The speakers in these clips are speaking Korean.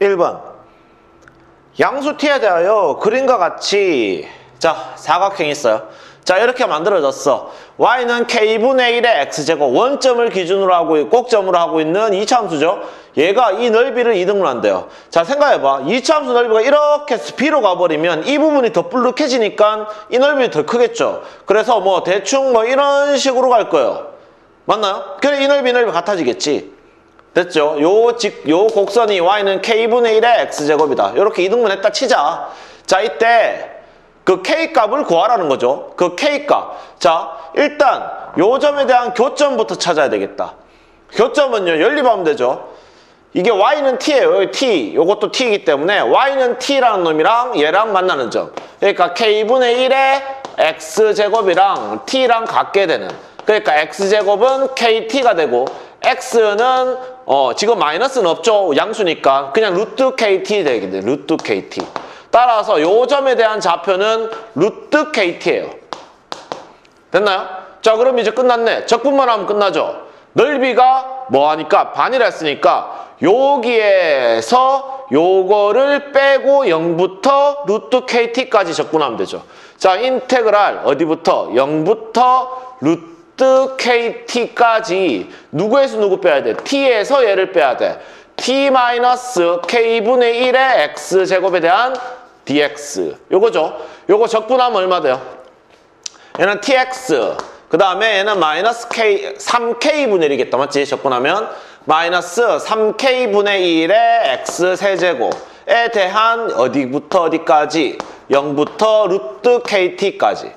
1번 양수 t에 대하여 그림과 같이 자 사각형이 있어요. 자 이렇게 만들어졌어. y는 k분의 1의 x제곱 원점을 기준으로 하고 꼭점으로 하고 있는 이차함수죠. 얘가 이 넓이를 이등분한대요. 자 생각해봐. 이차함수 넓이가 이렇게 b로 가버리면 이 부분이 더 불룩해지니까 이 넓이 더 크겠죠. 그래서 뭐 대충 뭐 이런 식으로 갈 거예요. 맞나요? 그래 이 넓이 이 넓이 같아지겠지. 됐죠? 요, 직, 요 곡선이 y는 k분의 1의 x제곱이다. 이렇게 이등분 했다 치자. 자, 이때 그 k값을 구하라는 거죠. 그 k값. 자, 일단 요 점에 대한 교점부터 찾아야 되겠다. 교점은요, 연립하면 되죠. 이게 y는 t예요. 여기 t. 요것도 t이기 때문에 y는 t라는 놈이랑 얘랑 만나는 점. 그러니까 k분의 1의 x제곱이랑 t랑 같게 되는. 그러니까 x제곱은 kt가 되고 x는 어 지금 마이너스는 없죠. 양수니까 그냥 루트 kt 되겠네. 루트 kt. 따라서 요 점에 대한 좌표는 루트 kt예요. 됐나요? 자 그럼 이제 끝났네. 적분만 하면 끝나죠. 넓이가 뭐 하니까 반이라 했으니까 여기에서 요거를 빼고 0부터 루트 kt까지 적분하면 되죠. 자 인테그랄 어디부터? 0부터 루트 kt까지 누구에서 누구 빼야 돼? t에서 얘를 빼야 돼. t 마이너스 k분의 1의 x제곱에 대한 dx 요거죠. 요거 적분하면 얼마 돼요? 얘는 tx 그 다음에 얘는 마이너스 k 3k분의 1이겠다 맞지? 적분하면 마이너스 3k분의 1의 x 세제곱에 대한 어디부터 어디까지 0부터 루트 kt까지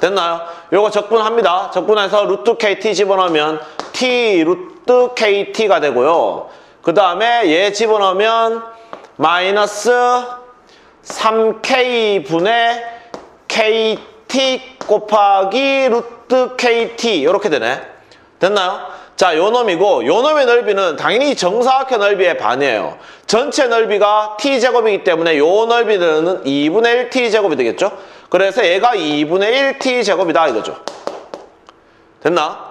됐나요? 요거 적분합니다. 적분해서 루트 kt 집어넣으면 t 루트 kt가 되고요. 그 다음에 얘 집어넣으면 마이너스 3k분의 kt 곱하기 루트 kt 이렇게 되네. 됐나요? 자, 요 놈이고 요 놈의 넓이는 당연히 정사각형 넓이의 반이에요. 전체 넓이가 t제곱이기 때문에 요 넓이는 2분의 1t제곱이 되겠죠? 그래서 얘가 2분의 1t제곱이다 이거죠. 됐나?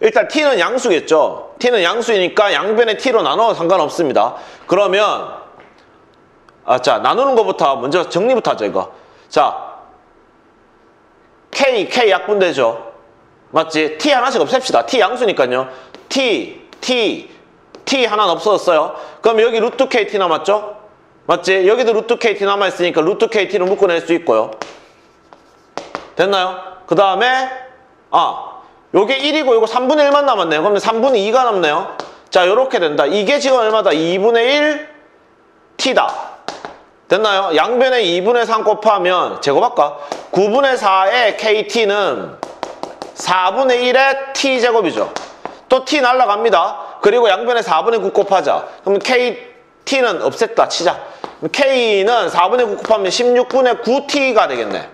일단 t는 양수겠죠. t는 양수이니까 양변의 t로 나눠 상관없습니다. 그러면 아, 자 나누는 것부터 먼저 정리부터 하죠 이거. 자 k, k 약분되죠. 맞지? t 하나씩 없앱시다. t 양수니까요. t, t, t 하나는 없어졌어요. 그럼 여기 루트 kt 남았죠? 맞지? 여기도 루트 kt 남아있으니까 루트 kt를 묶어낼 수 있고요. 됐나요? 그 다음에 아 요게 1이고 요거 3분의 1만 남았네요. 그러면 3분의 2가 남네요. 자 이렇게 된다. 이게 지금 얼마다? 2분의 1 t다. 됐나요? 양변에 2분의 3 곱하면 제곱할까? 9분의 4의 kt는 4분의 1의 t제곱이죠. 또 t 날라갑니다. 그리고 양변에 4분의 9 곱하자. 그럼 kt는 없앴다 치자. K는 4분의 9 곱하면 16분의 9t가 되겠네.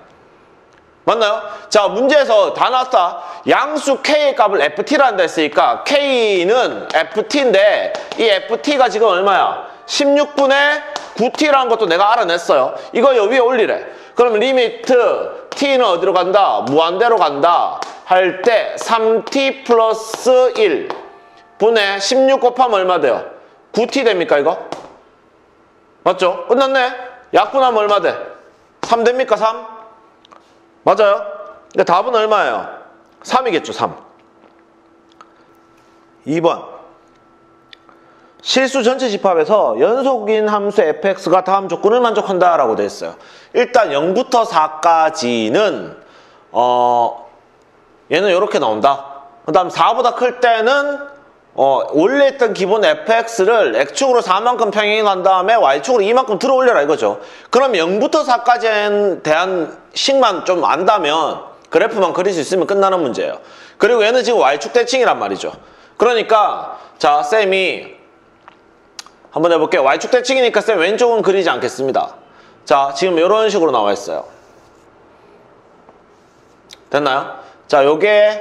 맞나요? 자 문제에서 다 나왔다. 양수 k의 값을 ft라는다 했으니까 k는 ft인데 이 ft가 지금 얼마야? 16분의 9t라는 것도 내가 알아냈어요. 이거 여기 위에 올리래. 그럼 limit t는 어디로 간다? 무한대로 간다. 할 때 3t 플러스 1 분의 16 곱하면 얼마 돼요? 9t 됩니까 이거? 맞죠? 끝났네? 약분하면 얼마 돼? 3 됩니까 3? 맞아요? 근데 답은 얼마예요? 3이겠죠 3 2번 실수 전체 집합에서 연속인 함수 fx가 다음 조건을 만족한다라고 되어 있어요. 일단 0부터 4까지는 어 얘는 이렇게 나온다. 그 다음 4보다 클 때는 어 원래 했던 기본 fx를 x축으로 4만큼 평행한 다음에 y축으로 2만큼 들어 올려라 이거죠. 그럼 0부터 4까지에 대한 식만 좀 안다면 그래프만 그릴 수 있으면 끝나는 문제예요. 그리고 얘는 지금 y축 대칭이란 말이죠. 그러니까 자 쌤이 한번 해볼게요. Y축 대칭이니까 쌤 왼쪽은 그리지 않겠습니다. 자, 지금 이런 식으로 나와 있어요. 됐나요? 자, 요게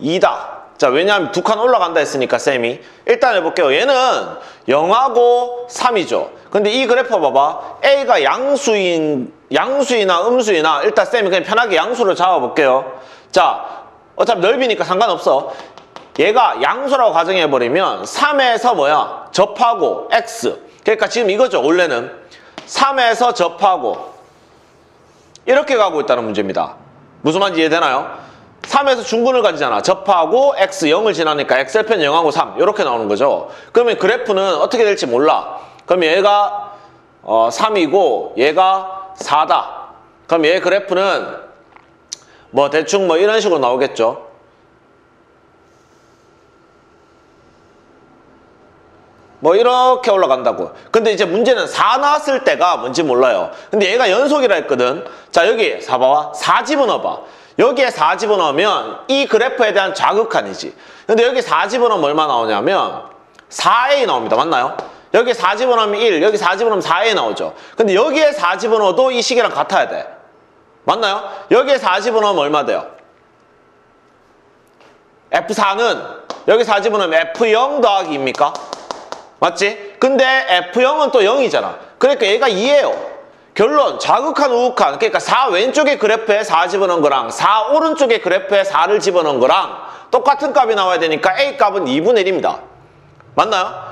2다. 자, 왜냐하면 두 칸 올라간다 했으니까 쌤이. 일단 해볼게요. 얘는 0하고 3이죠. 근데 이 그래프 봐봐. A가 양수인, 양수이나 음수이나 일단 쌤이 그냥 편하게 양수를 잡아볼게요. 자, 어차피 넓이니까 상관없어. 얘가 양수라고 가정해버리면 3에서 뭐야? 접하고 x 그러니까 지금 이거죠. 원래는 3에서 접하고 이렇게 가고 있다는 문제입니다. 무슨 말인지 이해되나요? 3에서 중근을 가지잖아. 접하고 x 0을 지나니까 x절편 0하고 3 이렇게 나오는 거죠. 그러면 그래프는 어떻게 될지 몰라. 그럼 얘가 어, 3이고 얘가 4다. 그럼 얘 그래프는 뭐 대충 뭐 이런 식으로 나오겠죠. 뭐 이렇게 올라간다고. 근데 이제 문제는 4 나왔을 때가 뭔지 몰라요. 근데 얘가 연속이라 했거든. 자 여기 4 봐봐. 4 집어넣어봐. 여기에 4 집어넣으면 이 그래프에 대한 자극한이지. 근데 여기 4 집어넣으면 얼마 나오냐면 4a 나옵니다. 맞나요? 여기 4 집어넣으면 1, 여기 4 집어넣으면 4a 나오죠. 근데 여기에 4 집어넣어도 이 식이랑 같아야 돼. 맞나요? 여기에 4 집어넣으면 얼마 돼요? F4는 여기 4 집어넣으면 F0 더하기 입니까? 맞지? 근데 F0은 또 0이잖아. 그러니까 얘가 2예요. 결론 자극한 우극한 그러니까 4 왼쪽의 그래프에 4 집어넣은 거랑 4 오른쪽의 그래프에 4를 집어넣은 거랑 똑같은 값이 나와야 되니까 A 값은 2분의 1입니다. 맞나요?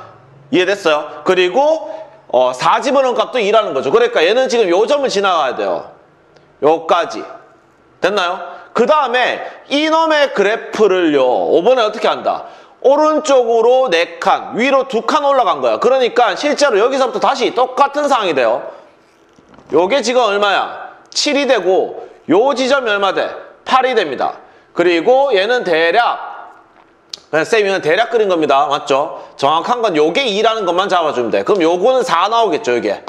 이해됐어요? 그리고 어, 4 집어넣은 값도 2라는 거죠. 그러니까 얘는 지금 요 점을 지나가야 돼요. 요까지. 됐나요? 그 다음에 이놈의 그래프를요. 5번에 어떻게 한다? 오른쪽으로 4칸, 위로 2칸 올라간 거야. 그러니까 실제로 여기서부터 다시 똑같은 상황이 돼요. 요게 지금 얼마야? 7이 되고 요 지점이 얼마 돼? 8이 됩니다. 그리고 얘는 대략 쌤이는 대략 그린 겁니다. 맞죠? 정확한 건 요게 2라는 것만 잡아주면 돼. 그럼 요거는 4 나오겠죠, 이게.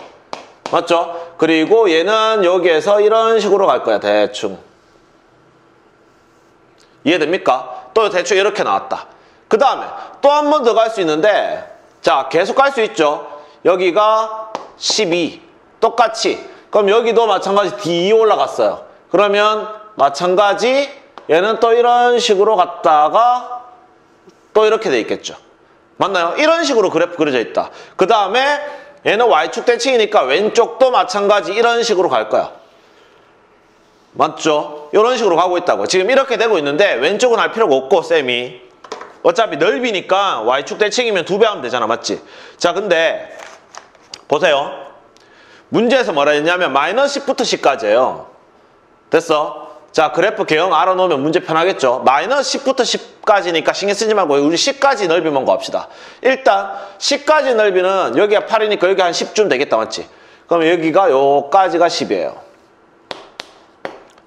맞죠? 그리고 얘는 여기에서 이런 식으로 갈 거야, 대충. 이해됩니까? 또 대충 이렇게 나왔다. 그 다음에 또 한 번 더 갈 수 있는데 자 계속 갈 수 있죠. 여기가 12 똑같이 그럼 여기도 마찬가지 D 올라갔어요. 그러면 마찬가지 얘는 또 이런 식으로 갔다가 또 이렇게 돼 있겠죠. 맞나요? 이런 식으로 그래프 그려져 있다. 그 다음에 얘는 Y축 대칭이니까 왼쪽도 마찬가지 이런 식으로 갈 거야. 맞죠? 이런 식으로 가고 있다고. 지금 이렇게 되고 있는데 왼쪽은 할 필요가 없고 쌤이 어차피 넓이니까 Y축 대칭이면 두 배 하면 되잖아. 맞지? 자 근데 보세요. 문제에서 뭐라 했냐면 마이너스 10부터 10까지예요. 됐어? 자 그래프 개형 알아놓으면 문제 편하겠죠. 마이너스 10부터 10까지니까 신경 쓰지 말고 우리 10까지 넓이만 구합시다. 일단 10까지 넓이는 여기가 8이니까 여기 한 10쯤 되겠다. 맞지? 그럼 여기가 요까지가 10이에요.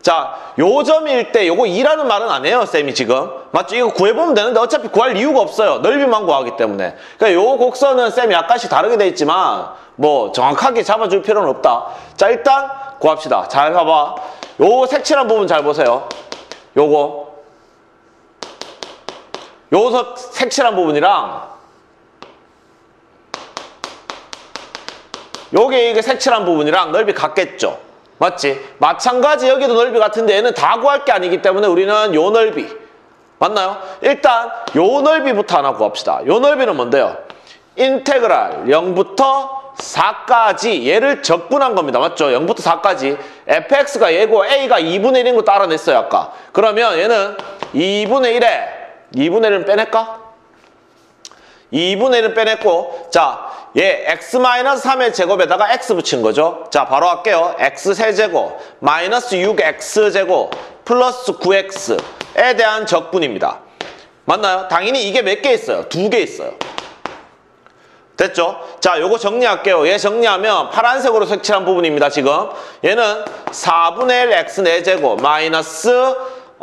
자, 요 점일 때 요거 2라는 말은 안 해요, 쌤이 지금. 맞죠? 이거 구해보면 되는데 어차피 구할 이유가 없어요. 넓이만 구하기 때문에. 그러니까 요 곡선은 쌤이 약간씩 다르게 돼 있지만 뭐 정확하게 잡아줄 필요는 없다. 자, 일단 구합시다. 잘 봐봐. 요 색칠한 부분 잘 보세요. 요거. 요 색칠한 부분이랑 요게 이게 색칠한 부분이랑 넓이 같겠죠? 맞지? 마찬가지 여기도 넓이 같은데 얘는 다 구할 게 아니기 때문에 우리는 요 넓이 맞나요? 일단 요 넓이부터 하나 구합시다. 요 넓이는 뭔데요? 인테그랄 0부터 4까지 얘를 적분한 겁니다. 맞죠? 0부터 4까지 fx가 얘고 a가 2분의 1인 거 따라냈어요. 아까. 그러면 얘는 2분의 1에 2분의 1은 빼낼까? 2분의 1은 빼냈고 자, 얘 x-3의 제곱에다가 x 붙인 거죠. 자, 바로 할게요. x 세제곱 마이너스 6x제곱 플러스 9x에 대한 적분입니다. 맞나요? 당연히 이게 몇 개 있어요? 두 개 있어요. 됐죠? 자, 요거 정리할게요. 얘 정리하면 파란색으로 색칠한 부분입니다, 지금. 얘는 4분의 1 x 4제곱 마이너스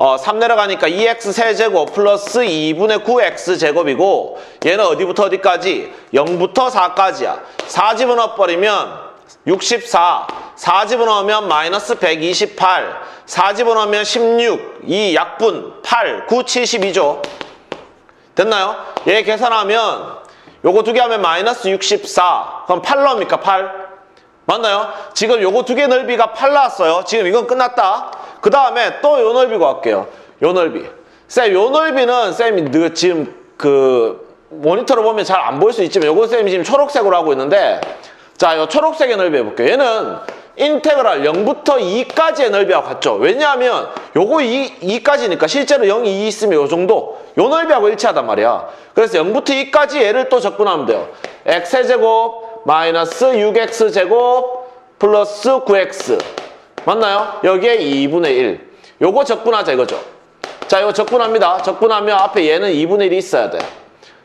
어, 3 내려가니까 2x 세제곱 플러스 2분의 9x 제곱이고 얘는 어디부터 어디까지? 0부터 4까지야. 4 집어넣어버리면 64, 4 집어넣으면 마이너스 128, 4 집어넣으면 16, 이 약분 8, 9, 72죠. 됐나요? 얘 계산하면 요거 두 개 하면 마이너스 64, 그럼 8 나옵니까? 8? 맞나요? 지금 요거 두 개 넓이가 8 나왔어요. 지금 이건 끝났다. 그 다음에 또 요 넓이 구할게요. 요 넓이. 쌤, 요 넓이는 쌤이 그 지금 그 모니터로 보면 잘 안 보일 수 있지만 요거 쌤이 지금 초록색으로 하고 있는데 자, 요 초록색의 넓이 해볼게요. 얘는 인테그랄 0부터 2까지의 넓이하고 같죠. 왜냐하면 요거 2, 2까지니까 실제로 0이 2 있으면 요 정도 요 넓이하고 일치하단 말이야. 그래서 0부터 2까지 얘를 또 적분하면 돼요. x제곱 마이너스 6x 제곱 플러스 9x 맞나요? 여기에 2분의 1 요거 적분하자 이거죠. 자 이거 적분합니다. 적분하면 앞에 얘는 2분의 1이 있어야 돼.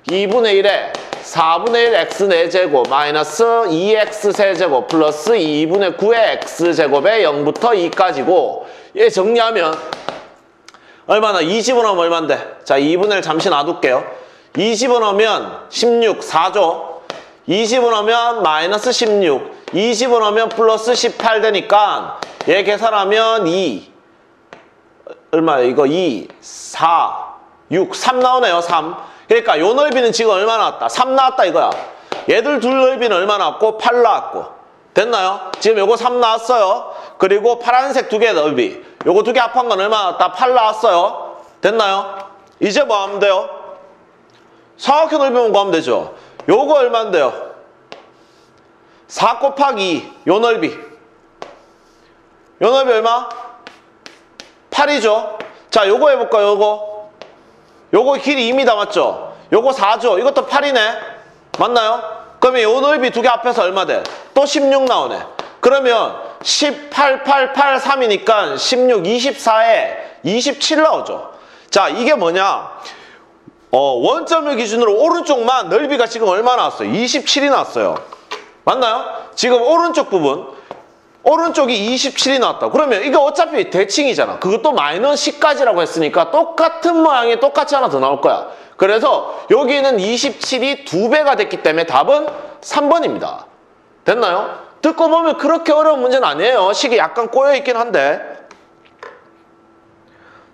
2분의 1에 4분의 1 x 4제곱 마이너스 2x 세제곱 플러스 2분의 9의 x제곱에 0부터 2까지고 얘 정리하면 얼마나? 20은 하면 얼만데? 자 2분의 1 잠시 놔둘게요. 20은 하면 16 4죠? 20은 하면 마이너스 16 20은 하면 플러스 18 되니까 얘 계산하면 2 얼마야 이거 2 4 6 3 나오네요 3 그러니까 요 넓이는 지금 얼마 나왔다? 3 나왔다 이거야. 얘들 둘 넓이는 얼마 나왔고? 8 나왔고. 됐나요? 지금 요거 3 나왔어요. 그리고 파란색 두 개 넓이. 요거 두 개 합한 건 얼마 나왔다? 8 나왔어요. 됐나요? 이제 뭐 하면 돼요? 사각형 넓이만 구하면 되죠. 요거 얼마인데요? 4 곱하기 요 넓이 요 넓이 얼마? 8이죠 자 요거 해볼까요 요거 요거 길이 2m 맞죠? 요거 4죠 이것도 8이네 맞나요? 그러면 요 넓이 두개 합해서 얼마 돼? 또 16 나오네 그러면 18, 8, 8, 3이니까 16, 24에 27 나오죠 자 이게 뭐냐 어, 원점을 기준으로 오른쪽만 넓이가 지금 얼마 나왔어요? 27이 나왔어요. 맞나요? 지금 오른쪽 부분 오른쪽이 27이 나왔다. 그러면 이거 어차피 대칭이잖아. 그것도 마이너스 10까지라고 했으니까 똑같은 모양이 똑같이 하나 더 나올 거야. 그래서 여기는 27이 두 배가 됐기 때문에 답은 3번입니다. 됐나요? 듣고 보면 그렇게 어려운 문제는 아니에요. 식이 약간 꼬여있긴 한데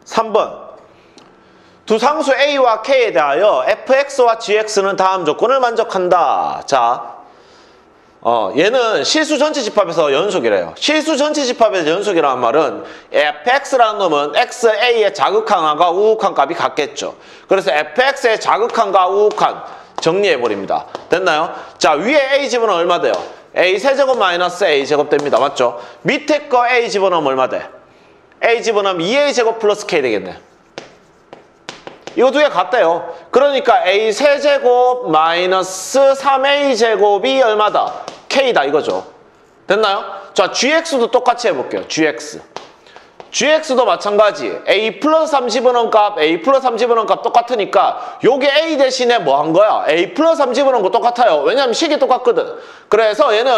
3번 두 상수 A와 K에 대하여 fx와 gx는 다음 조건을 만족한다. 자, 어, 얘는 실수 전체 집합에서 연속이래요. 실수 전체 집합에서 연속이라는 말은 fx라는 놈은 xa의 자극항과 우극한 값이 같겠죠. 그래서 fx의 자극항과 우극한 정리해버립니다. 됐나요? 자, 위에 a 집어넣으면 얼마 돼요? a 세제곱 마이너스 a 제곱 됩니다. 맞죠? 밑에 거 a 집어넣으면 얼마 돼? a 집어넣으면 2a 제곱 플러스 k 되겠네. 이거 두 개 같대요. 그러니까 a 세제곱 마이너스 3a 제곱이 얼마다? k다 이거죠. 됐나요? 자, gx도 똑같이 해볼게요. gx. gx도 마찬가지. a 플러스 3 넣은 값, a 플러스 3 넣은 값 똑같으니까 요게 a 대신에 뭐 한 거야? a 플러스 3 넣은 거 똑같아요. 왜냐면 식이 똑같거든. 그래서 얘는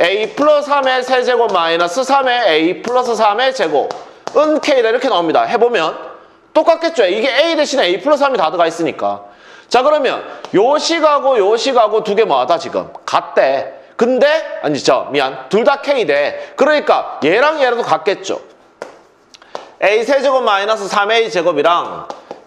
a 플러스 3의 세제곱 마이너스 3의 a 플러스 3의 제곱 은 k다 이렇게 나옵니다. 해보면 똑같겠죠. 이게 A 대신에 A 플러스 3이 다 들어가 있으니까. 자 그러면 요 식하고 요 식하고 두 개 뭐하다 지금? 같대. 근데 아니 저 미안 둘 다 K대. 그러니까 얘랑 얘랑도 같겠죠. A 세제곱 마이너스 3A 제곱이랑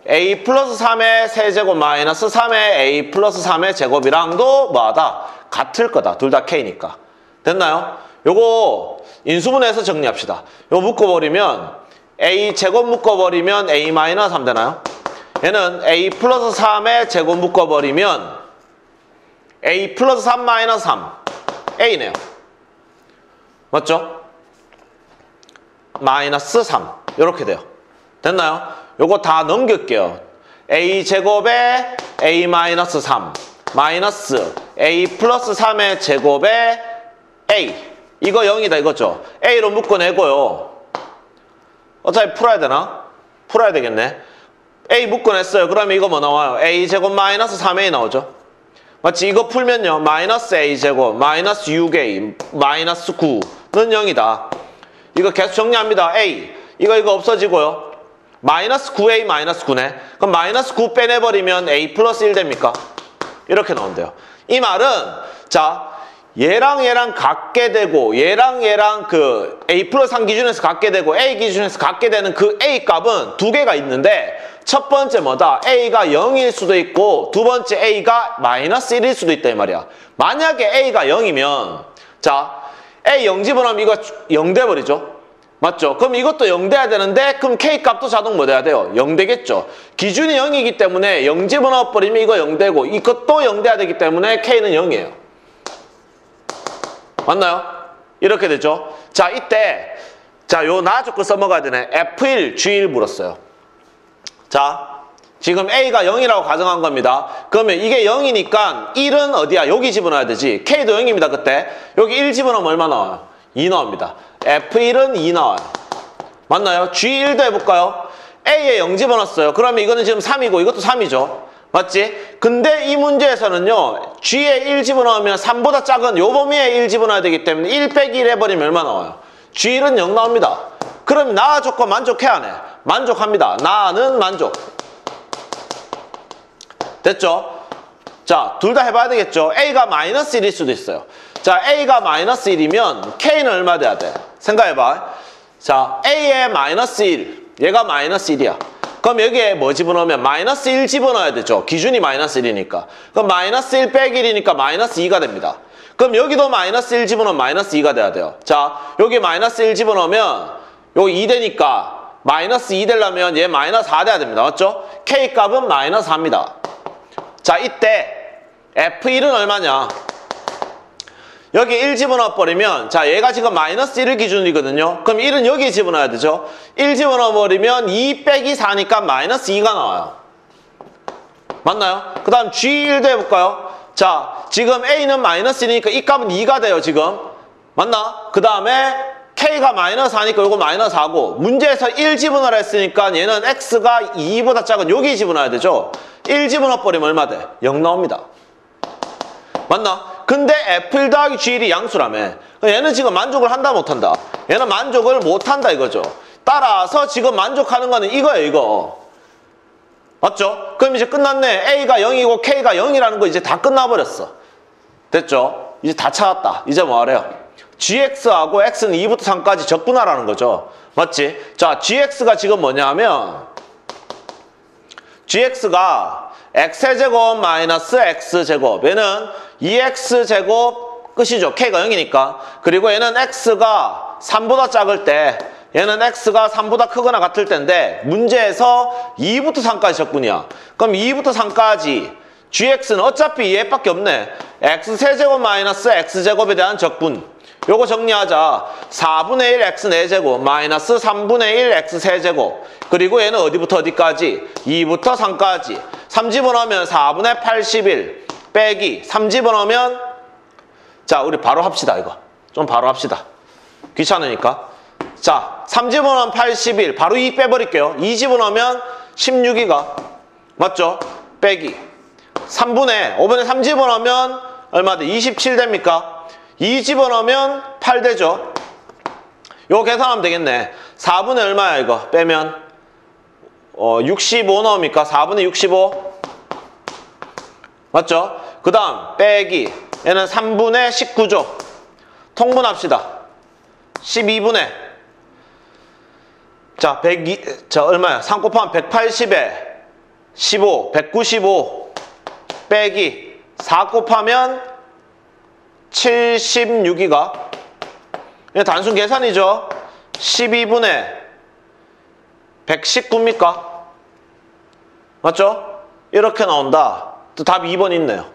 A 플러스 3의 세제곱 마이너스 3의 A 플러스 3의 제곱이랑도 뭐하다? 같을 거다. 둘 다 K니까. 됐나요? 요거 인수분해해서 정리합시다. 요거 묶어버리면 a 제곱 묶어버리면 a 마이너스 3 되나요? 얘는 a 플러스 3에 제곱 묶어버리면 a 플러스 3 마이너스 3 a네요. 맞죠? 마이너스 3 이렇게 돼요. 됐나요? 요거 다 넘길게요. a 제곱에 a 마이너스 3 마이너스 a 플러스 3의 제곱에 a 이거 0이다 이거죠. a로 묶어내고요. 어차피 풀어야 되나? 풀어야 되겠네. A 묶어냈어요. 그러면 이거 뭐 나와요? A제곱 마이너스 3A 나오죠? 맞지? 이거 풀면요. 마이너스 A제곱, 마이너스 6A, 마이너스 9는 0이다. 이거 계속 정리합니다. A. 이거 이거 없어지고요. 마이너스 9A 마이너스 9네. 그럼 마이너스 9 빼내버리면 A 플러스 1 됩니까? 이렇게 나온대요. 이 말은 자 얘랑 얘랑 같게 되고 얘랑 얘랑 그 A 플러스 3 기준에서 같게 되고 A 기준에서 같게 되는 그 A 값은 두 개가 있는데 첫 번째 뭐다? A가 0일 수도 있고 두 번째 A가 마이너스 1일 수도 있다 이 말이야. 만약에 A가 0이면 자 A 0 집어넣으면 이거 0 돼버리죠. 맞죠? 그럼 이것도 0 돼야 되는데 그럼 K 값도 자동 뭐 돼야 돼요? 0 되겠죠. 기준이 0이기 때문에 0 집어넣어버리면 이거 0 되고 이것도 0 돼야 되기 때문에 K는 0이에요. 맞나요? 이렇게 되죠. 자, 이때 자, 요 나조건 써먹어야 되네. F1, G1 물었어요. 자, 지금 A가 0이라고 가정한 겁니다. 그러면 이게 0이니까 1은 어디야? 여기 집어넣어야 되지. K도 0입니다, 그때. 여기 1 집어넣으면 얼마 나와요? 2 나옵니다. F1은 2 나와요. 맞나요? G1도 해볼까요? A에 0 집어넣었어요. 그러면 이거는 지금 3이고 이것도 3이죠. 맞지? 근데 이 문제에서는요. G에 1 집어넣으면 3보다 작은 요 범위에 1 집어넣어야 되기 때문에 1 빼기 1 해버리면 얼마 나와요? G1은 0 나옵니다. 그럼 나 조건 만족해 안 해? 만족합니다. 나는 만족. 됐죠? 자, 둘 다 해봐야 되겠죠? A가 마이너스 1일 수도 있어요. 자, A가 마이너스 1이면 K는 얼마 돼야 돼? 생각해봐. 자, A에 마이너스 1. 얘가 마이너스 1이야. 그럼 여기에 뭐 집어넣으면 마이너스 1 집어넣어야 되죠. 기준이 마이너스 1이니까. 그럼 마이너스 1 빼기 1이니까 마이너스 2가 됩니다. 그럼 여기도 마이너스 1 집어넣으면 마이너스 2가 돼야 돼요. 자, 여기 마이너스 1 집어넣으면 여기 2 되니까 마이너스 2 되려면 얘 마이너스 4 돼야 됩니다. 맞죠? K 값은 마이너스 4입니다. 자, 이때 F1은 얼마냐? 여기 1 집어넣어 버리면 자 얘가 지금 마이너스 1을 기준이거든요. 그럼 1은 여기 집어넣어야 되죠. 1 집어넣어 버리면 2 빼기 4니까 마이너스 2가 나와요. 맞나요? 그 다음 G1도 해볼까요? 자 지금 A는 마이너스 1이니까 이 값은 2가 돼요 지금. 맞나? 그 다음에 K가 마이너스 4니까 이거 마이너스 4고 문제에서 1 집어넣으라 했으니까 얘는 X가 2보다 작은 여기 집어넣어야 되죠. 1 집어넣어 버리면 얼마 돼? 0 나옵니다. 맞나? 근데 F1 더하기 G1이 양수라며. 얘는 지금 만족을 한다 못한다. 얘는 만족을 못한다 이거죠. 따라서 지금 만족하는 거는 이거예요 이거. 맞죠? 그럼 이제 끝났네. A가 0이고 K가 0이라는 거 이제 다 끝나버렸어. 됐죠? 이제 다 찾았다. 이제 뭐하래요? GX하고 X는 2부터 3까지 적분하라는 거죠. 맞지? 자, GX가 지금 뭐냐면 GX가 X제곱 마이너스 X제곱 얘는 2X제곱 끝이죠. K가 0이니까. 그리고 얘는 X가 3보다 작을 때 얘는 X가 3보다 크거나 같을 때인데 문제에서 2부터 3까지 적분이야. 그럼 2부터 3까지 GX는 어차피 얘밖에 없네. X세제곱 마이너스 X제곱에 대한 적분. 요거 정리하자. 4분의 1 x 4제곱 마이너스 3분의 1 x 3제곱 그리고 얘는 어디부터 어디까지? 2부터 3까지 3 집어넣으면 4분의 81 빼기 3 집어넣으면 자 우리 바로 합시다 이거 좀 바로 합시다 귀찮으니까 자 3 집어넣으면 81 바로 2 빼버릴게요 2 집어넣으면 16이가 맞죠? 빼기 3분의 5분의 3 집어넣으면 얼마 돼? 27 됩니까? 2 집어넣으면 8 되죠. 요거 계산하면 되겠네. 4분의 얼마야 이거 빼면 어, 65 넣습니까? 4분의 65 맞죠? 그 다음 빼기 얘는 3분의 19죠. 통분합시다. 12분의 자, 102, 자, 얼마야? 3 곱하면 180에 15, 195 빼기 4 곱하면 76이가 단순 계산이죠. 12분의 119입니까? 맞죠? 이렇게 나온다. 또 답 2번 있네요.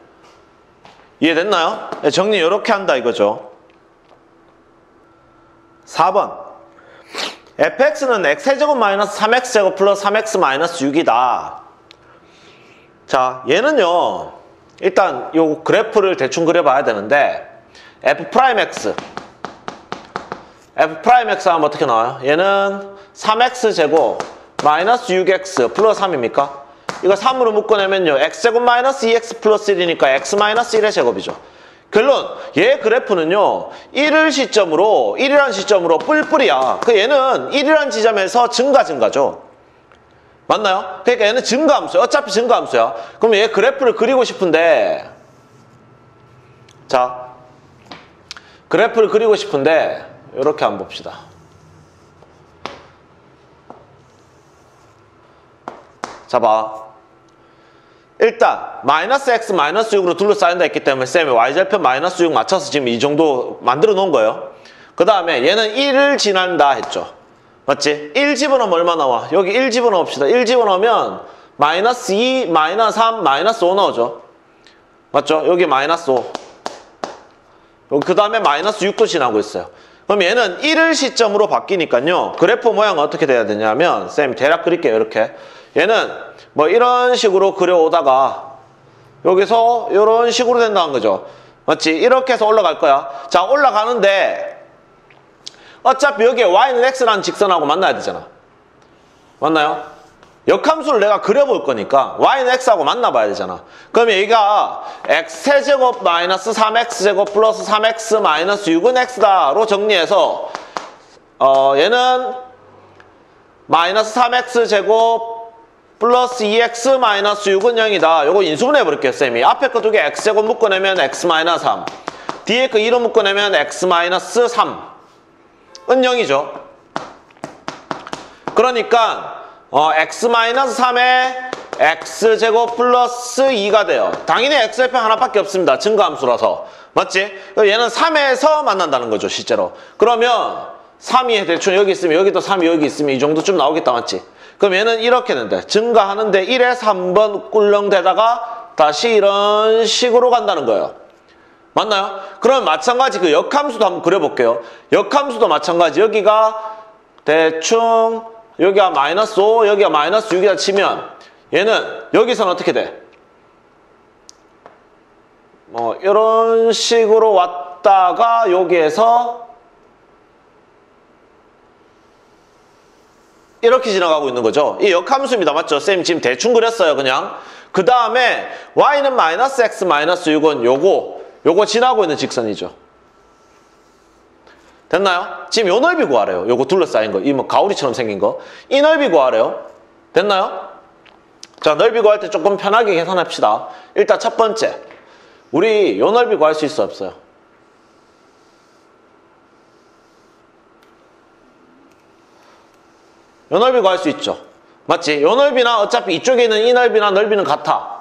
이해됐나요? 네, 정리 이렇게 한다 이거죠. 4번 fx는 x제곱 마이너스 3x제곱 플러스 3x 마이너스 6이다. 자, 얘는요. 일단 요 그래프를 대충 그려봐야 되는데 f 프라임 x f 프라임 x 하면 어떻게 나와요? 얘는 3x 제곱 마이너스 6x 플러스 3입니까? 이거 3으로 묶어내면요. x제곱 마이너스 2x 플러스 1이니까 x 마이너스 1의 제곱이죠. 결론 얘 그래프는요. 1을 시점으로 1이라는 시점으로 뿔뿔이야. 그 얘는 1이라는 지점에서 증가 증가죠. 맞나요? 그러니까 얘는 증가함수야. 어차피 증가함수야. 그럼 얘 그래프를 그리고 싶은데. 자 그래프를 그리고 싶은데 이렇게 한번 봅시다. 자 봐. 일단 마이너스 x 마이너스 6으로 둘러싸인다 했기 때문에 쌤이 y절편 마이너스 6 맞춰서 지금 이 정도 만들어 놓은 거예요. 그 다음에 얘는 1을 지난다 했죠. 맞지? 1 집어넣으면 얼마 나와? 여기 1 집어넣읍시다. 1 집어넣으면 마이너스 2, 마이너스 3, 마이너스 5 나오죠. 맞죠? 여기 마이너스 5. 그 다음에 마이너스 6도 지나고 있어요. 그럼 얘는 1을 시점으로 바뀌니까요. 그래프 모양은 어떻게 돼야 되냐면 쌤 대략 그릴게요. 이렇게. 얘는 뭐 이런 식으로 그려오다가 여기서 이런 식으로 된다는 거죠. 맞지? 이렇게 해서 올라갈 거야. 자, 올라가는데 어차피 여기에 y는 x라는 직선하고 만나야 되잖아. 맞나요? 역함수를 내가 그려볼 거니까 y는 x하고 만나봐야 되잖아. 그럼 여기가 x세제곱 마이너스 3x제곱 플러스 3x 마이너스 6은 x다로 정리해서 어 얘는 마이너스 3x제곱 플러스 2x 마이너스 6은 0이다. 요거 인수분해 버릴게요, 쌤이. 앞에 거 두 개 x제곱 묶어내면 x 마이너스 3. 뒤에 거 2로 묶어내면 x 마이너스 3. 은 0이죠. 그러니까 어, x 마이너스 3에 x제곱 플러스 2가 돼요. 당연히 x좌표 하나밖에 없습니다. 증가함수라서. 맞지? 얘는 3에서 만난다는 거죠, 실제로. 그러면 3이 대충 여기 있으면 여기도 3이 여기 있으면 이 정도쯤 나오겠다, 맞지? 그럼 얘는 이렇게 된대. 증가하는데 1에서 한번 꿀렁대다가 다시 이런 식으로 간다는 거예요. 맞나요? 그럼 마찬가지 그 역함수도 한번 그려볼게요. 역함수도 마찬가지. 여기가 대충 여기가 마이너스 5, 여기가 마이너스 6이다 치면 얘는 여기서는 어떻게 돼? 뭐 이런 식으로 왔다가 여기에서 이렇게 지나가고 있는 거죠. 이 역함수입니다. 맞죠? 쌤 지금 대충 그렸어요. 그냥. 그 다음에 y는 마이너스 x 마이너스 6은 요거 요거 지나고 있는 직선이죠. 됐나요? 지금 요 넓이 구하래요. 요거 둘러싸인 거. 이 뭐 가오리처럼 생긴 거. 이 넓이 구하래요. 됐나요? 자, 넓이 구할 때 조금 편하게 계산합시다. 일단 첫 번째. 우리 요 넓이 구할 수 있어 없어요? 요 넓이 구할 수 있죠. 맞지? 요 넓이나 어차피 이쪽에 있는 이 넓이나 넓이는 같아.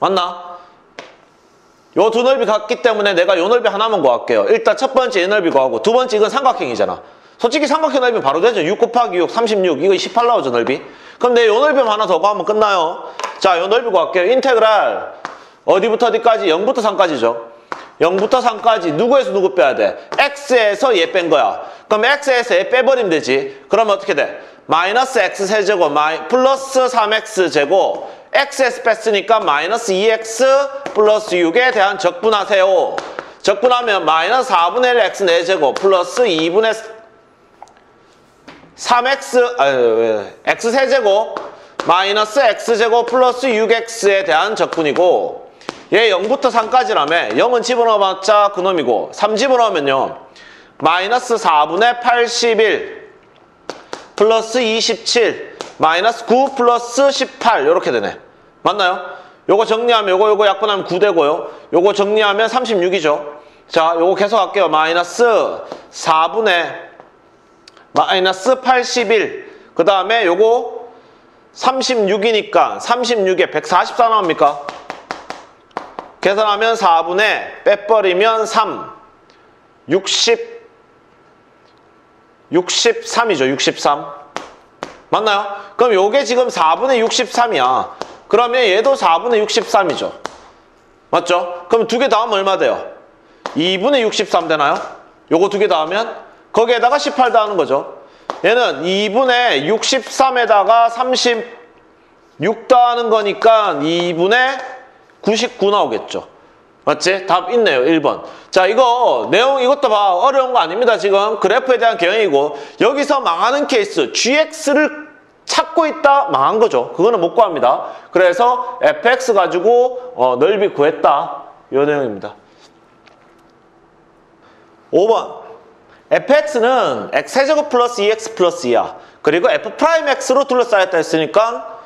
맞나? 요 두 넓이 같기 때문에 내가 요 넓이 하나만 구할게요. 일단 첫 번째 이 넓이 구하고 두 번째 이건 삼각형이잖아. 솔직히 삼각형 넓이 바로 되죠. 6 곱하기 6, 36. 이거 18 나오죠, 넓이. 그럼 내 요 넓이만 하나 더 구하면 끝나요. 자, 요 넓이 구할게요. 인테그랄 어디부터 어디까지? 0부터 3까지죠. 0부터 3까지 누구에서 누구 빼야 돼? x에서 얘 뺀 거야. 그럼 x에서 얘 빼버리면 되지. 그러면 어떻게 돼? 마이너스 x 세제곱 마이, 플러스 3x 제곱. X에서 뺐으니까 마이너스 2x 플러스 6에 대한 적분하세요. 적분하면 마이너스 4분의 1 x 4제곱 플러스 2분의 3x 아유, x 세제곱 마이너스 x제곱 플러스 6x에 대한 적분이고 얘 0부터 3까지라며 0은 집어넣어봤자 그놈이고 3 집어넣으면요. 마이너스 4분의 81 플러스 27 마이너스 9 플러스 18 이렇게 되네. 맞나요? 요거 정리하면 요거 요거 약분하면 9 되고요. 요거 정리하면 36이죠. 자 요거 계속 할게요. 마이너스 4분의 마이너스 81 그 다음에 요거 36이니까 36에 144 나옵니까? 계산하면 4분의 빼버리면 3 60 63이죠 63 맞나요? 그럼 요게 지금 4분의 63이야 그러면 얘도 4분의 63이죠 맞죠? 그럼 두개 더하면 얼마 돼요? 2분의 63 되나요? 요거 두개 더하면 거기에다가 18 더하는 거죠 얘는 2분의 63에다가 36 더하는 거니까 2분의 99 나오겠죠. 맞지? 답 있네요. 1번. 자, 이거 내용 이것도 봐. 어려운 거 아닙니다. 지금 그래프에 대한 경영이고 여기서 망하는 케이스 gx를 찾고 있다 망한 거죠. 그거는 못 구합니다. 그래서 fx 가지고 어, 넓이 구했다. 이 내용입니다. 5번. fx는 x제곱 플러스 2x 플러스 2야. 그리고 f'x로 둘러싸였다 했으니까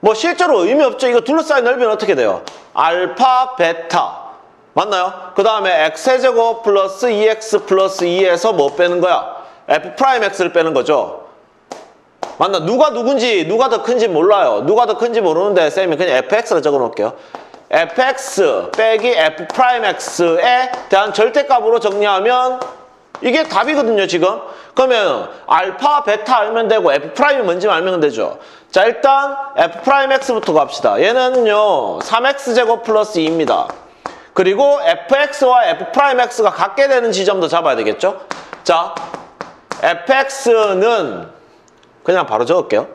뭐 실제로 의미 없죠. 이거 둘러싸인 넓이는 어떻게 돼요? 알파, 베타. 맞나요? 그 다음에 x제곱 플러스 2x 플러스 2에서 뭐 빼는 거야? f'x를 빼는 거죠. 맞나? 누가 누군지, 누가 더 큰지 몰라요. 누가 더 큰지 모르는데 쌤이 그냥 fx로 적어 놓을게요. fx 빼기 f'x에 대한 절대값으로 정리하면 이게 답이거든요, 지금. 그러면 알파, 베타 알면 되고 F'이 뭔지 알면 되죠. 자, 일단 F'X부터 갑시다. 얘는요, 3X제곱 플러스 2입니다. 그리고 fx와 f'x가 같게 되는 지점도 잡아야 되겠죠? 자, fx는 그냥 바로 적을게요.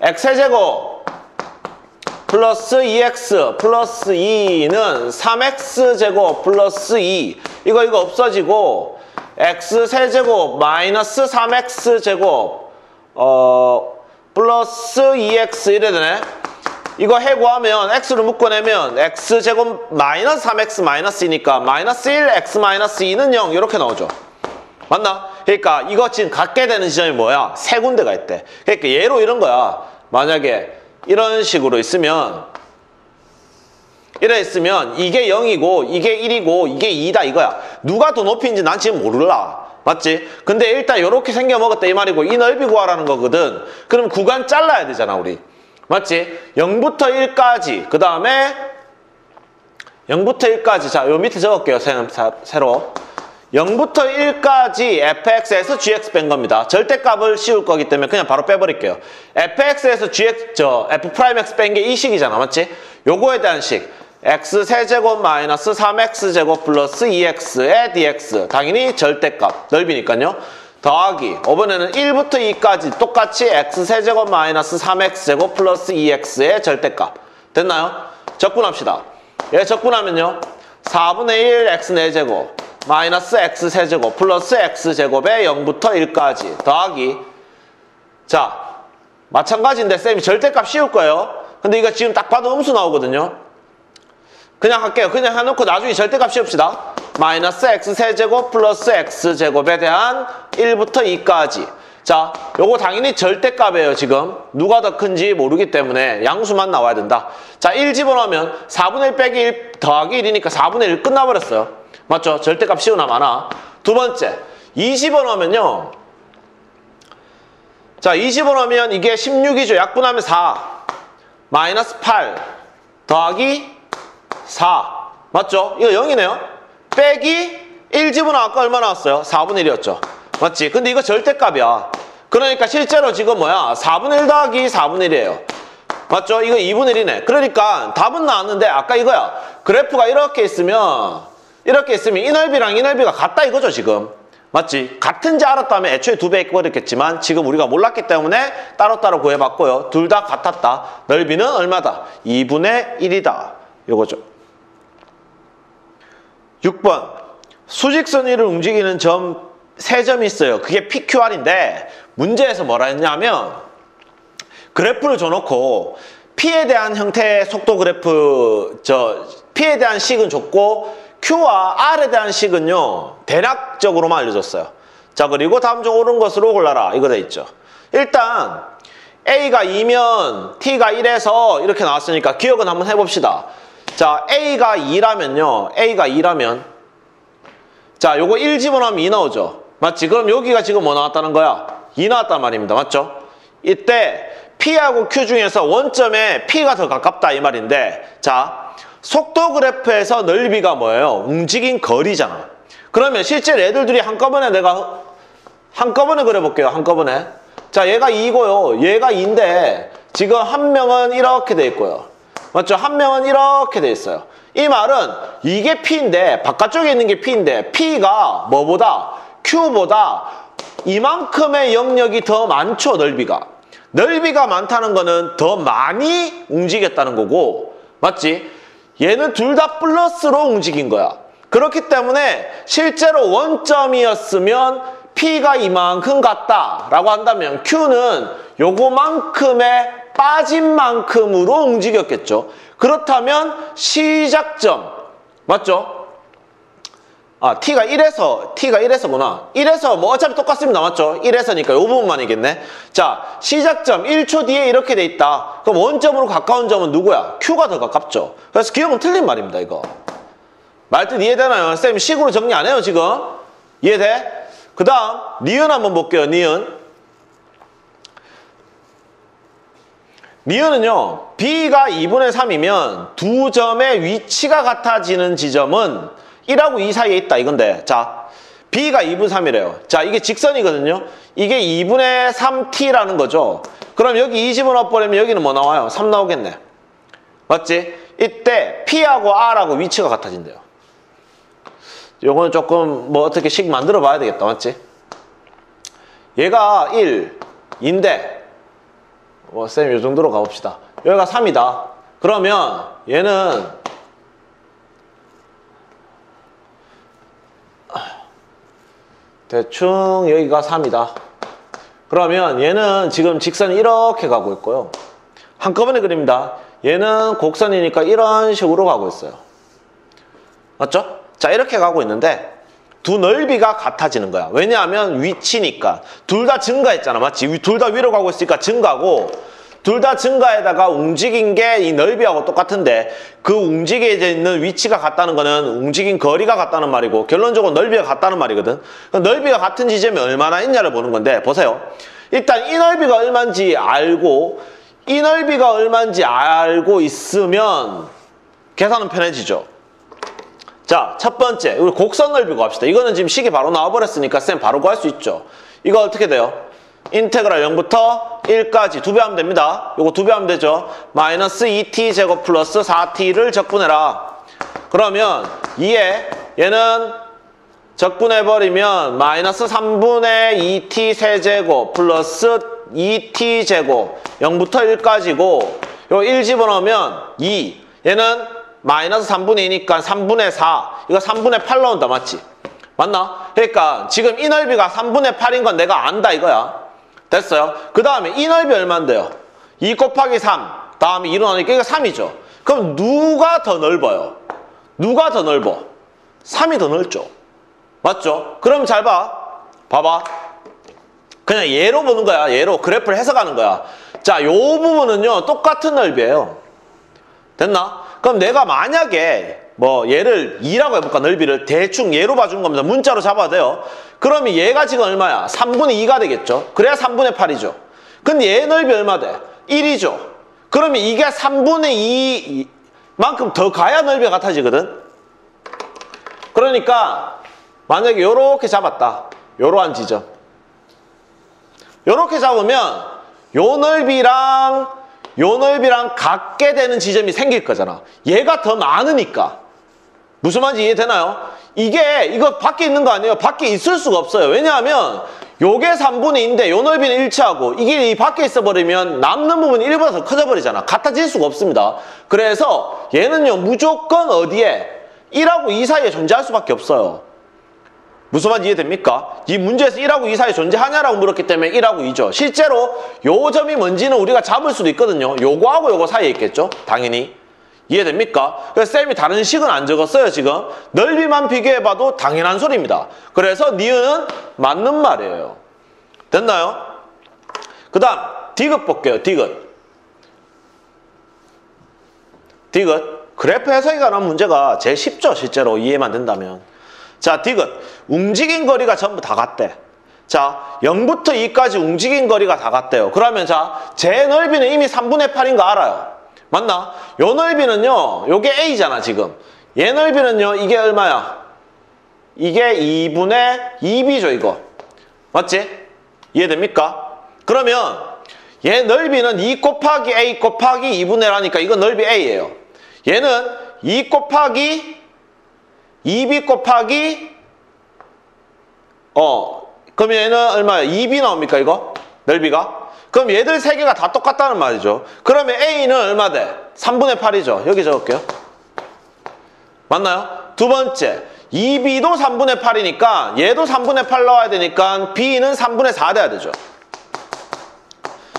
x제곱 플러스 2x 플러스 2는 3x제곱 플러스 2 이거 이거 없어지고 x세제곱 마이너스 3x제곱 어 플러스 2x 이래 되네 이거 해고하면 x를 묶어내면 x제곱 마이너스 3x 마이너스 2니까 마이너스 1 x 마이너스 2는 0 이렇게 나오죠. 맞나? 그러니까 이거 지금 갖게 되는 지점이 뭐야? 세 군데가 있대. 그러니까 예로 이런 거야. 만약에 이런 식으로 있으면 이래 있으면 이게 0이고 이게 1이고 이게 2다 이거야. 누가 더 높이인지 난 지금 몰라. 맞지? 근데 일단 이렇게 생겨 먹었다 이 말이고 이 넓이 구하라는 거거든. 그럼 구간 잘라야 되잖아 우리 맞지? 0부터 1까지 그 다음에 0부터 1까지 자 요 밑에 적을게요 새로 0부터 1까지 fx에서 gx 뺀 겁니다. 절대값을 씌울 거기 때문에 그냥 바로 빼버릴게요. fx에서 gx, 저 f'x 뺀 게 이 식이잖아. 맞지? 요거에 대한 식. x 세제곱 마이너스 3x제곱 플러스 2x의 dx. 당연히 절대값. 넓이니까요. 더하기. 이번에는 1부터 2까지 똑같이 x 세제곱 마이너스 3x제곱 플러스 2x의 절대값. 됐나요? 적분합시다. 얘 적분하면요. 4분의 1 x 4제곱 마이너스 x세제곱 플러스 x제곱에 0부터 1까지 더하기 자 마찬가지인데 쌤이 절대값 씌울 거예요 근데 이거 지금 딱 봐도 음수 나오거든요 그냥 할게요 그냥 해놓고 나중에 절대값 씌웁시다 마이너스 x세제곱 플러스 x제곱에 대한 1부터 2까지 자 요거 당연히 절대값이에요 지금 누가 더 큰지 모르기 때문에 양수만 나와야 된다 자 1 집어넣으면 4분의 1 빼기 1 더하기 1이니까 4분의 1 끝나버렸어요 맞죠? 절대값 씌우나 마나. 두 번째, 20원 하면요. 자, 20원 하면 이게 16이죠. 약분하면 4. 마이너스 8 더하기 4. 맞죠? 이거 0이네요. 빼기 1 집어넣어 아까 얼마 나왔어요? 4분의 1이었죠. 맞지? 근데 이거 절대값이야. 그러니까 실제로 지금 뭐야? 4분의 1 더하기 4분의 1이에요. 맞죠? 이거 2분의 1이네. 그러니까 답은 나왔는데 아까 이거야. 그래프가 이렇게 있으면 이렇게 있으면 이 넓이랑 이 넓이가 같다 이거죠 지금 맞지? 같은지 알았다면 애초에 두배 버렸겠지만 지금 우리가 몰랐기 때문에 따로따로 구해봤고요 둘 다 같았다 넓이는 얼마다? 2분의 1이다 이거죠 6번. 수직선 위를 움직이는 점세 점이 있어요. 그게 PQR인데 문제에서 뭐라 했냐면 그래프를 줘놓고 P에 대한 형태의 속도 그래프 저 P에 대한 식은 줬고 Q와 R에 대한 식은요 대략적으로만 알려줬어요. 자 그리고 다음 중 옳은 것으로 골라라. 이거 돼 있죠. 일단 A가 2면 T가 1에서 이렇게 나왔으니까 기억은 한번 해봅시다 자 A가 2라면요 A가 2라면 자 요거 1 집어넣으면 2 나오죠 맞지? 그럼 여기가 지금 뭐 나왔다는 거야? 2 나왔단 말입니다 맞죠? 이때 P하고 Q 중에서 원점에 P가 더 가깝다 이 말인데 자 속도 그래프에서 넓이가 뭐예요? 움직인 거리잖아. 그러면 실제 애들들이 한꺼번에 내가 한꺼번에 그려볼게요. 한꺼번에. 자, 얘가 2고요. 얘가 2인데 지금 한 명은 이렇게 돼 있고요. 맞죠? 한 명은 이렇게 돼 있어요. 이 말은 이게 P인데 바깥쪽에 있는 게 P인데 P가 뭐보다 Q보다 이만큼의 영역이 더 많죠. 넓이가. 넓이가 많다는 거는 더 많이 움직였다는 거고 맞지? 얘는 둘 다 플러스로 움직인 거야. 그렇기 때문에 실제로 원점이었으면 P가 이만큼 같다라고 한다면 Q는 요거만큼의 빠진 만큼으로 움직였겠죠. 그렇다면 시작점 맞죠? 아, t가 1에서, t가 1에서구나. 1에서 뭐 어차피 똑같습니다. 맞죠? 1에서니까 요 부분만이겠네. 자, 시작점 1초 뒤에 이렇게 돼 있다. 그럼 원점으로 가까운 점은 누구야? q가 더 가깝죠. 그래서 기억은 틀린 말입니다, 이거. 말뜻 이해되나요? 쌤 식으로 정리 안 해요, 지금? 이해돼? 그 다음, 니은 한번 볼게요, 니은. 니은은요, b가 2분의 3이면 두 점의 위치가 같아지는 지점은 1하고 2 사이에 있다 이건데 자 B가 2분 3이래요. 자 이게 직선이거든요. 이게 2분의 3T라는 거죠. 그럼 여기 2 집어넣어버리면 여기는 뭐 나와요? 3 나오겠네. 맞지? 이때 P하고 R하고 위치가 같아진대요. 요거는 조금 뭐 어떻게 식 만들어 봐야 되겠다. 맞지? 얘가 1, 인데 뭐, 쌤, 이 정도로 가봅시다. 여기가 3이다. 그러면 얘는 대충 여기가 3이다. 그러면 얘는 지금 직선이 이렇게 가고 있고요. 한꺼번에 그립니다. 얘는 곡선이니까 이런 식으로 가고 있어요. 맞죠? 자, 이렇게 가고 있는데 두 넓이가 같아지는 거야. 왜냐하면 위치니까. 둘 다 증가했잖아. 맞지? 둘 다 위로 가고 있으니까 증가고 둘 다 증가에다가 움직인 게 이 넓이하고 똑같은데 그 움직여져 있는 위치가 같다는 거는 움직인 거리가 같다는 말이고 결론적으로 넓이가 같다는 말이거든. 넓이가 같은 지점이 얼마나 있냐를 보는 건데 보세요. 일단 이 넓이가 얼마인지 알고 이 넓이가 얼마인지 알고 있으면 계산은 편해지죠. 자, 첫 번째, 우리 곡선 넓이 구합시다. 이거는 지금 식이 바로 나와버렸으니까 쌤 바로 구할 수 있죠. 이거 어떻게 돼요? 인테그랄 0부터 1까지 두 배 하면 됩니다. 이거 두 배 하면 되죠. 마이너스 2t 제곱 플러스 4t를 적분해라. 그러면 2에 얘는 적분해버리면 마이너스 3분의 2t 세제곱 플러스 2t 제곱 0부터 1까지고 요 1 집어넣으면 2 얘는 마이너스 3분의 2니까 3분의 4 이거 3분의 8 나온다 맞지? 맞나? 그러니까 지금 이 넓이가 3분의 8인 건 내가 안다 이거야 됐어요? 그 다음에 이 넓이 얼만데요? 2 곱하기 3 다음에 2로 나니까 이거 3이죠 그럼 누가 더 넓어요? 누가 더 넓어? 3이 더 넓죠 맞죠? 그럼 잘 봐. 봐봐. 그냥 예로 보는 거야. 예로 그래프를 해석하는 거야. 자, 요 부분은요. 똑같은 넓이에요. 됐나? 그럼 내가 만약에 뭐 얘를 2라고 해볼까 넓이를 대충 예로 봐준 겁니다. 문자로 잡아야 돼요. 그러면 얘가 지금 얼마야? 3분의 2가 되겠죠. 그래야 3분의 8이죠. 근데 얘 넓이 얼마 돼? 1이죠. 그러면 이게 3분의 2만큼 더 가야 넓이가 같아지거든. 그러니까 만약에 이렇게 잡았다. 이러한 지점. 이렇게 잡으면 요 넓이랑 요 넓이랑 같게 되는 지점이 생길 거잖아. 얘가 더 많으니까. 무슨 말인지 이해되나요? 이게 이거 밖에 있는 거 아니에요? 밖에 있을 수가 없어요. 왜냐하면 요게 3분의 2인데 요 넓이는 일치하고 이게 이 밖에 있어버리면 남는 부분이 1보다 더 커져버리잖아. 같아질 수가 없습니다. 그래서 얘는요 무조건 어디에 1하고 2 사이에 존재할 수밖에 없어요. 무슨 말인지 이해됩니까? 이 문제에서 1하고 2 사이에 존재하냐라고 물었기 때문에 1하고 2죠. 실제로 요 점이 뭔지는 우리가 잡을 수도 있거든요. 요거하고 요거 사이에 있겠죠? 당연히. 이해됩니까? 그래서 쌤이 다른 식은 안 적었어요, 지금. 넓이만 비교해봐도 당연한 소리입니다. 그래서 니은은 맞는 말이에요. 됐나요? 그 다음, 디귿 볼게요, 디귿. 디귿. 그래프 해석에 관한 문제가 제일 쉽죠, 실제로 이해만 된다면. 자, 디귿. 움직인 거리가 전부 다 같대. 자, 0부터 2까지 움직인 거리가 다 같대요. 그러면 자, 제 넓이는 이미 3분의 8인 거 알아요. 맞나? 요 넓이는요, 요게 A잖아, 지금. 얘 넓이는요, 이게 얼마야? 이게 2분의 2B죠, 이거. 맞지? 이해됩니까? 그러면 얘 넓이는 2 곱하기 A 곱하기 2분의 1하니까 이건 넓이 A예요. 얘는 2 곱하기 2b 곱하기 어 그럼 얘는 얼마야? 2b 나옵니까 이거? 넓이가? 그럼 얘들 세 개가 다 똑같다는 말이죠. 그러면 A는 얼마 돼? 3분의 8이죠. 여기 적을게요. 맞나요? 두 번째, 2B도 3분의 8이니까 얘도 3분의 8 나와야 되니까 B는 3분의 4 돼야 되죠.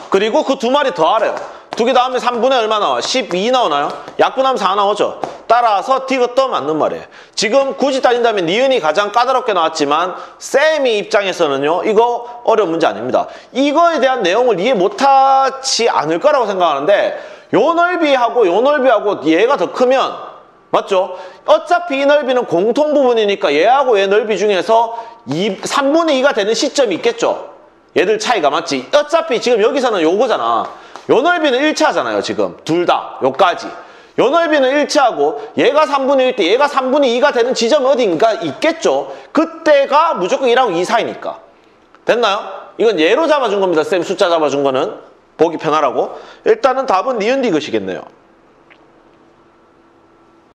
그리고 그 두 마리 더 하래요. 두 개 다음에 3분의 얼마 나와? 12 나오나요? 약분하면 4 나오죠. 따라서 디귿도 맞는 말이에요. 지금 굳이 따진다면 니은이 가장 까다롭게 나왔지만 쌤이 입장에서는요. 이거 어려운 문제 아닙니다. 이거에 대한 내용을 이해 못하지 않을 거라고 생각하는데 요 넓이하고 요 넓이하고 얘가 더 크면 맞죠? 어차피 이 넓이는 공통 부분이니까 얘하고 얘 넓이 중에서 2, 3분의 2가 되는 시점이 있겠죠? 얘들 차이가 맞지? 어차피 지금 여기서는 요거잖아. 요 넓이는 1차잖아요, 지금. 둘 다. 요까지. 요 넓이는 일치하고 얘가 3분의 1 때 얘가 3분의 2가 되는 지점 어딘가 있겠죠. 그때가 무조건 1하고 2 사이니까. 됐나요? 이건 예로 잡아준 겁니다. 쌤 숫자 잡아준 거는. 보기 편하라고. 일단은 답은 니은디 것이겠네요.